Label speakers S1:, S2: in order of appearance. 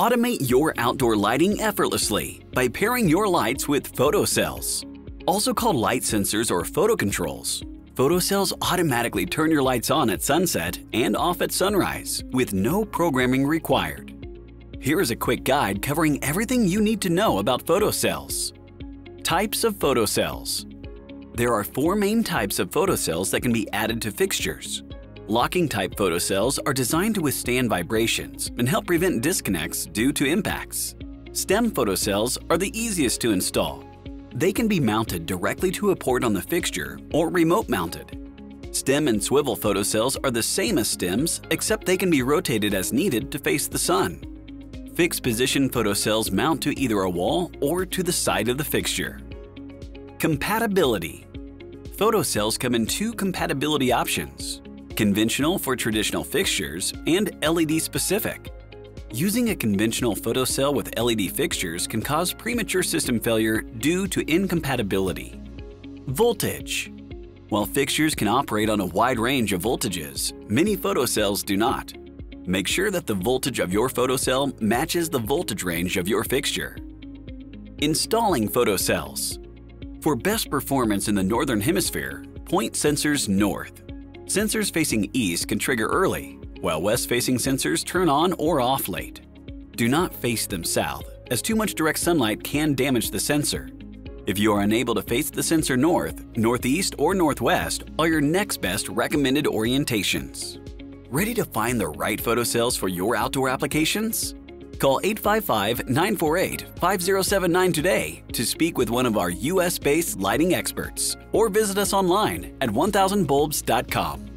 S1: Automate your outdoor lighting effortlessly by pairing your lights with photocells. Also called light sensors or photocontrols, photocells automatically turn your lights on at sunset and off at sunrise with no programming required. Here is a quick guide covering everything you need to know about photocells. Types of photocells. There are four main types of photocells that can be added to fixtures. Locking type photocells are designed to withstand vibrations and help prevent disconnects due to impacts. Stem photocells are the easiest to install. They can be mounted directly to a port on the fixture or remote mounted. Stem and swivel photocells are the same as stems except they can be rotated as needed to face the sun. Fixed position photocells mount to either a wall or to the side of the fixture. Compatibility Photocells come in two compatibility options, conventional for traditional fixtures and LED specific. Using a conventional photocell with LED fixtures can cause premature system failure due to incompatibility. Voltage While fixtures can operate on a wide range of voltages, many photocells do not. Make sure that the voltage of your photocell matches the voltage range of your fixture. Installing photocells. For best performance in the Northern Hemisphere, point sensors north. Sensors facing east can trigger early, while west-facing sensors turn on or off late. Do not face them south, as too much direct sunlight can damage the sensor. If you are unable to face the sensor north, northeast, or northwest are your next best recommended orientations. Ready to find the right photo photocells for your outdoor applications? Call 855-948-5079 today to speak with one of our US-based lighting experts or visit us online at 1000bulbs.com.